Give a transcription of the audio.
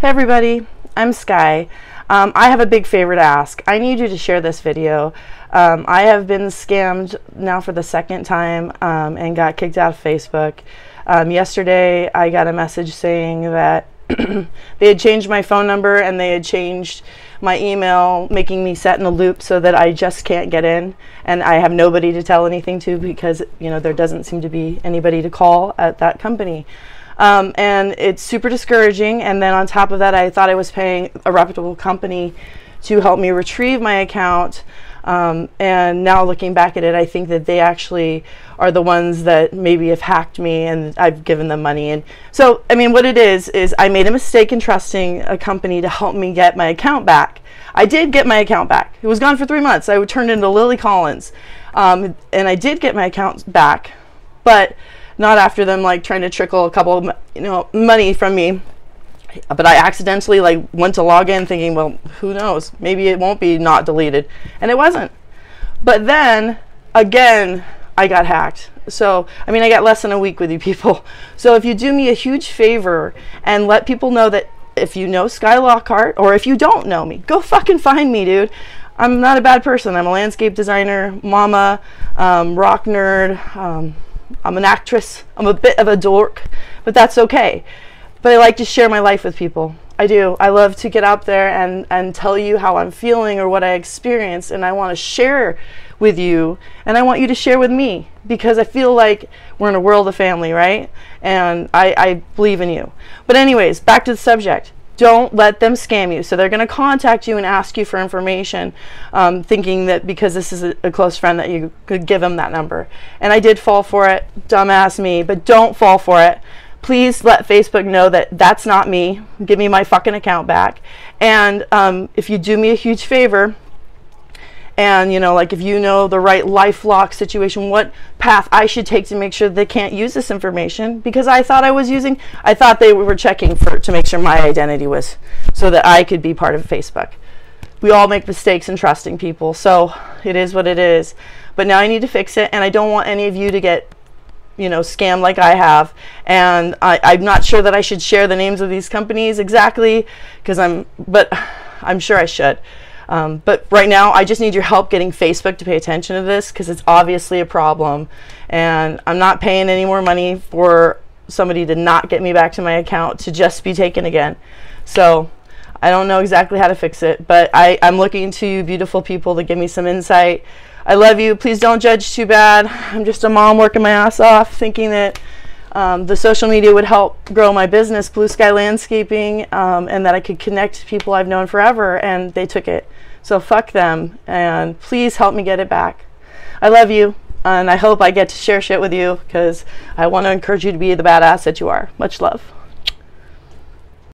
Hey everybody, I'm Skye. Um, I have a big favor to ask. I need you to share this video. Um, I have been scammed now for the second time um, and got kicked out of Facebook. Um, yesterday I got a message saying that they had changed my phone number and they had changed my email, making me set in a loop so that I just can't get in and I have nobody to tell anything to because you know there doesn't seem to be anybody to call at that company. Um, and it's super discouraging. And then on top of that, I thought I was paying a reputable company to help me retrieve my account. Um, and now looking back at it, I think that they actually are the ones that maybe have hacked me and I've given them money. And so, I mean, what it is, is I made a mistake in trusting a company to help me get my account back. I did get my account back. It was gone for three months. I turned into Lily Collins. Um, and I did get my account back. But not after them like trying to trickle a couple of, you know money from me but I accidentally like went to log in thinking, well, who knows? Maybe it won't be not deleted. And it wasn't. But then again, I got hacked. So, I mean, I got less than a week with you people. So if you do me a huge favor and let people know that if you know Skye Lockhart or if you don't know me, go fucking find me, dude. I'm not a bad person. I'm a landscape designer, mama, um, rock nerd, um, I'm an actress. I'm a bit of a dork, but that's okay. But I like to share my life with people. I do. I love to get out there and, and tell you how I'm feeling or what I experienced, and I want to share with you, and I want you to share with me because I feel like we're in a world of family, right? And I, I believe in you. But, anyways, back to the subject don't let them scam you. So they're going to contact you and ask you for information, um, thinking that because this is a, a, close friend that you could give them that number. And I did fall for it, dumbass me, but don't fall for it. Please let Facebook know that that's not me. Give me my fucking account back. And um, if you do me a huge favor, and you know like if you know the right LifeLock situation what path i should take to make sure they can't use this information? Because i thought i was using i thought they were checking for to make sure my identity was so that i could be part of facebook. We all make mistakes in trusting people so it is what it is. But now i need to fix it and i don't want any of you to get you know scam like i have. And I, i'm not sure that i should share the names of these companies exactly because i'm but i'm sure i should um, but right now, I just need your help getting Facebook to pay attention to this because it's obviously a problem. And I'm not paying any more money for somebody to not get me back to my account to just be taken again. So I don't know exactly how to fix it, but I, I'm looking to you beautiful people to give me some insight. I love you. Please don't judge too bad. I'm just a mom working my ass off thinking that um, the social media would help grow my business, Blue Skye Landscaping, um, and that I could connect to people I've known forever, and they took it. So fuck them, and please help me get it back. I love you, and I hope I get to share shit with you because I want to encourage you to be the badass that you are. Much love.